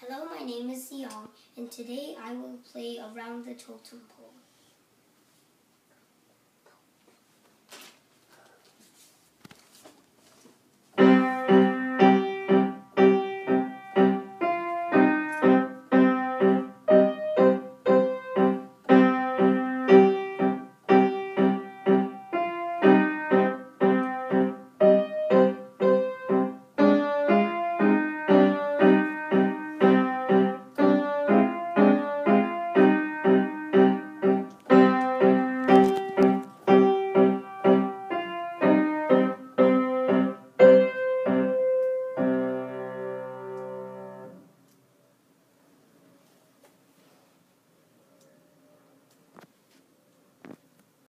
Hello, my name is Siong, and today I will play Around the Totem Pole.